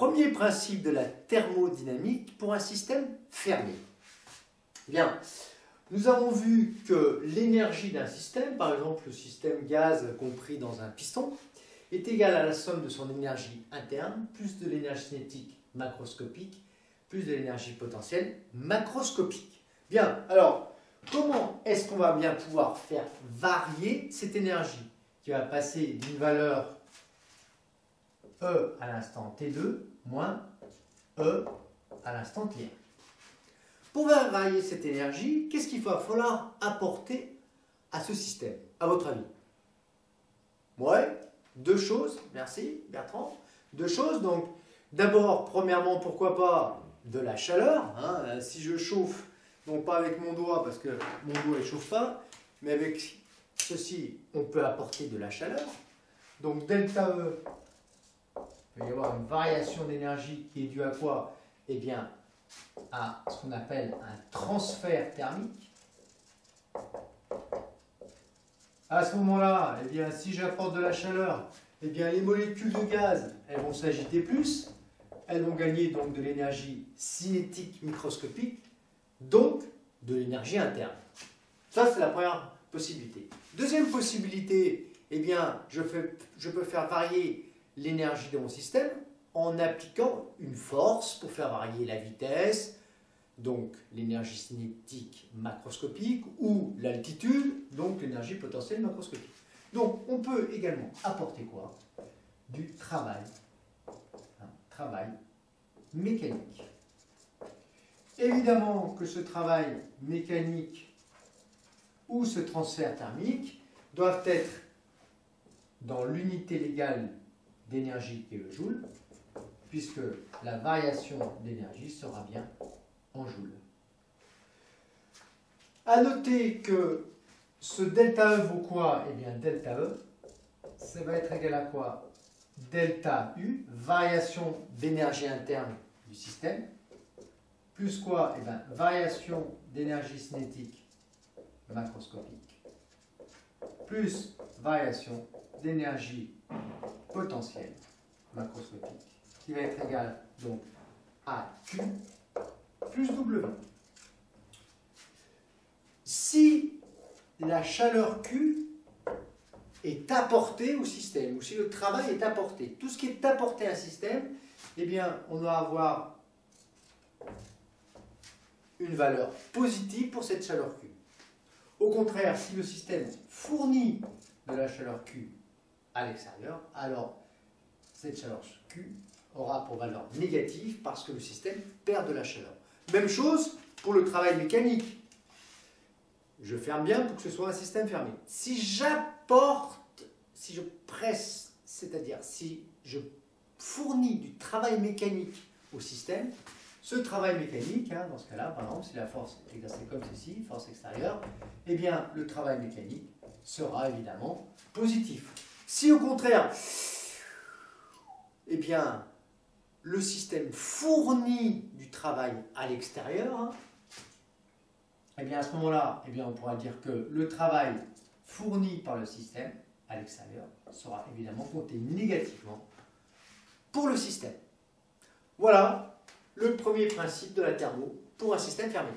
premier principe de la thermodynamique pour un système fermé. Bien, nous avons vu que l'énergie d'un système, par exemple le système gaz compris dans un piston, est égale à la somme de son énergie interne plus de l'énergie cinétique macroscopique plus de l'énergie potentielle macroscopique. Bien, alors, comment est-ce qu'on va bien pouvoir faire varier cette énergie qui va passer d'une valeur E à l'instant T2 moins E à l'instant T1 Pour varier cette énergie, qu'est-ce qu'il va falloir apporter à ce système, à votre avis? Ouais, deux choses, merci Bertrand. Deux choses, donc d'abord, premièrement, pourquoi pas de la chaleur. Hein. Si je chauffe, non pas avec mon doigt parce que mon doigt ne chauffe pas, mais avec ceci, on peut apporter de la chaleur. Donc delta E, il va y avoir une variation d'énergie qui est due à quoi? Eh bien, à ce qu'on appelle un transfert thermique. À ce moment-là, eh bien, si j'apporte de la chaleur, eh bien, les molécules de gaz, elles vont s'agiter plus, elles vont gagner donc de l'énergie cinétique microscopique, donc de l'énergie interne. Ça, c'est la première possibilité. Deuxième possibilité, eh bien, je, peux faire varier l'énergie de mon système en appliquant une force pour faire varier la vitesse, donc l'énergie cinétique macroscopique, ou l'altitude, donc l'énergie potentielle macroscopique. Donc on peut également apporter quoi? Du travail travail mécanique. Évidemment que ce travail mécanique ou ce transfert thermique doivent être dans l'unité légale d'énergie est le joule, puisque la variation d'énergie sera bien en joule. A noter que ce delta E vaut quoi? Eh bien, delta E, ça va être égal à quoi? Delta U, variation d'énergie interne du système, plus quoi? Eh bien, variation d'énergie cinétique macroscopique, plus variation d'énergie potentielle macroscopique, qui va être égal donc à Q plus W. Si la chaleur Q est apporté au système, ou si le travail est apporté. Tout ce qui est apporté à un système, eh bien, on doit avoir une valeur positive pour cette chaleur Q. Au contraire, si le système fournit de la chaleur Q à l'extérieur, alors cette chaleur Q aura pour valeur négative parce que le système perd de la chaleur. Même chose pour le travail mécanique. Je ferme bien pour que ce soit un système fermé. Si j'apporte, si je presse, c'est-à-dire si je fournis du travail mécanique au système, ce travail mécanique, hein, dans ce cas-là, par exemple, si la force est exercée comme ceci, force extérieure, eh bien, le travail mécanique sera évidemment positif. Si au contraire, eh bien, le système fournit du travail à l'extérieur, hein, eh bien à ce moment-là, eh bien on pourra dire que le travail fourni par le système à l'extérieur sera évidemment compté négativement pour le système. Voilà le premier principe de la thermo pour un système fermé.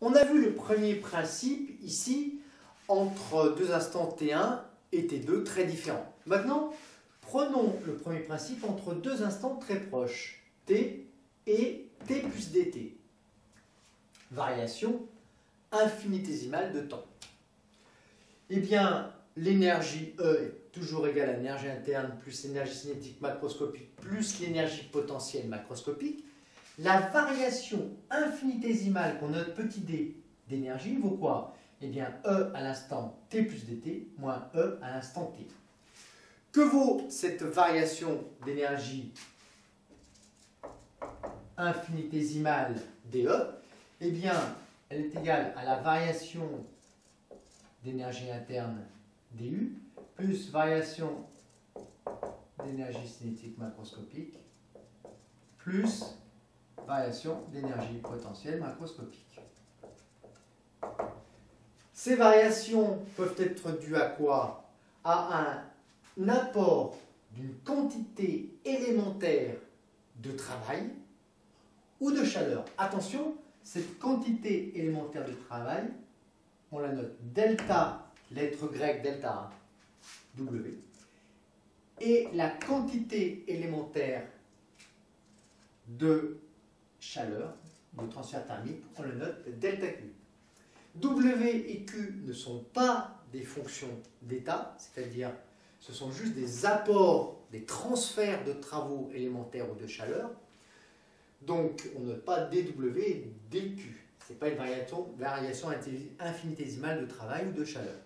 On a vu le premier principe ici entre deux instants T1 et T2 très différents. Maintenant, prenons le premier principe entre deux instants très proches, T et T plus dt variation infinitésimale de temps. Eh bien, l'énergie E est toujours égale à l'énergie interne plus l'énergie cinétique macroscopique plus l'énergie potentielle macroscopique. La variation infinitésimale qu'on note petit d d'énergie vaut quoi? Eh bien, E à l'instant t plus dt moins E à l'instant t. Que vaut cette variation d'énergie infinitésimale dE eh bien, elle est égale à la variation d'énergie interne du plus variation d'énergie cinétique macroscopique plus variation d'énergie potentielle macroscopique. Ces variations peuvent être dues à quoi? À un apport d'une quantité élémentaire de travail ou de chaleur. Attention, cette quantité élémentaire de travail, on la note delta, lettre grecque delta W, et la quantité élémentaire de chaleur, de transfert thermique, on le note delta Q. W et Q ne sont pas des fonctions d'état, c'est-à-dire ce sont juste des apports, des transferts de travaux élémentaires ou de chaleur. Donc on note pas dW et dQ. Ce n'est pas une variation, variation infinitésimale de travail ou de chaleur.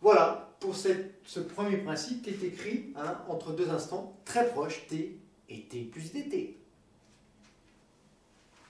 Voilà pour ce premier principe qui est écrit hein, entre deux instants très proches, T et T plus dt.